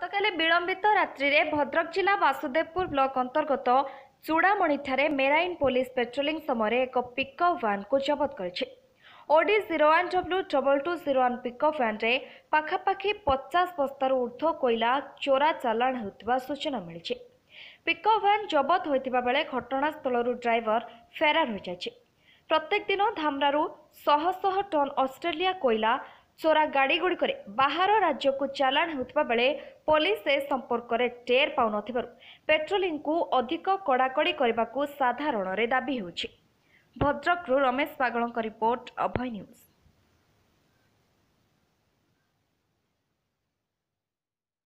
ଗତକାଲି ବିଳମ୍ବିତ ରାତ୍ରିରେ ଭଦ୍ରକ ଜିଲ୍ଲା ବାସୁଦେବପୁର ବ୍ଲକ ଅନ୍ତର୍ଗତ ଚୂଡ଼ାମଣିଠାରେ ମେରାଇନ୍ ପୋଲିସ ପେଟ୍ରୋଲିଂ ସମୟରେ ଏକ ପିକଅପ୍ ଭ୍ୟାନ୍କୁ ଜବତ କରିଛି। OD zero one W double two zero one pickup ଭ୍ୟାନ୍ରେ ପାଖାପାଖି ପଚାଶ ବସ୍ତାରୁ ଉର୍ଦ୍ଧ୍ୱ କୋଇଲା ଚୋରା ଚାଲାଣ ହେଉଥିବା ସୂଚନା ମିଳିଛି। ପିକଅପ୍ ଭ୍ୟାନ୍ ଜବତ ହୋଇଥିବା ବେଳେ ଘଟଣାସ୍ଥଳରୁ ଡ୍ରାଇଭର ଫେରାର ହୋଇଯାଇଛି। ପ୍ରତ୍ୟେକ ଦିନ ଧାମରାରୁ ଶହ ଶହ ଟନ୍ ଅଷ୍ଟ୍ରେଲିଆ କୋଇଲା ଚୋରା ଗାଡ଼ିଗୁଡ଼ିକରେ ବାହାର ରାଜ୍ୟକୁ ଚାଲାଣ ହେଉଥିବା ବେଳେ ପୋଲିସ ଏ ସମ୍ପର୍କରେ ଟେର୍ ପାଉନଥିବାରୁ ପେଟ୍ରୋଲିଂକୁ ଅଧିକ କଡ଼ାକଡ଼ି କରିବାକୁ ସାଧାରଣରେ ଦାବି ହେଉଛି। ଭଦ୍ରକରୁ ରମେଶ ପାଗଳଙ୍କ ରିପୋର୍ଟ ଅଭୟ ନ୍ୟୁଜ୍।